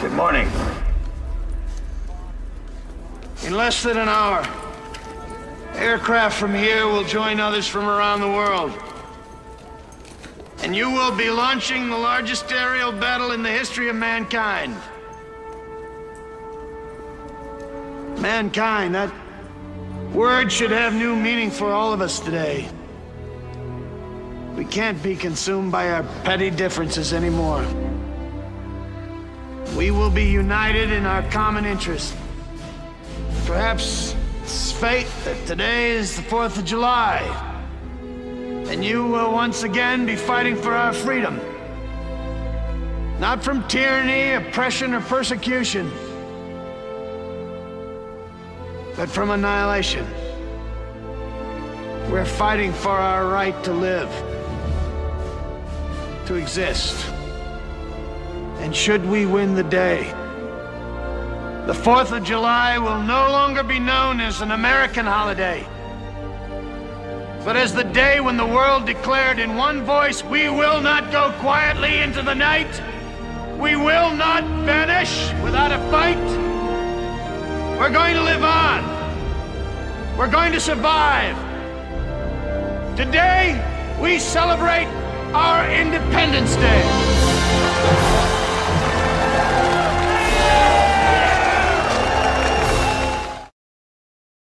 Good morning. In less than an hour, aircraft from here will join others from around the world. And you will be launching the largest aerial battle in the history of mankind. Mankind, that word should have new meaning for all of us today. We can't be consumed by our petty differences anymore. We will be united in our common interest. Perhaps it's fate that today is the 4th of July. And you will once again be fighting for our freedom. Not from tyranny, oppression, or persecution, but from annihilation. We're fighting for our right to live, to exist. And should we win the day, the 4th of July will no longer be known as an American holiday, but as the day when the world declared in one voice, we will not go quietly into the night. We will not vanish without a fight. We're going to live on. We're going to survive. Today, we celebrate our Independence Day.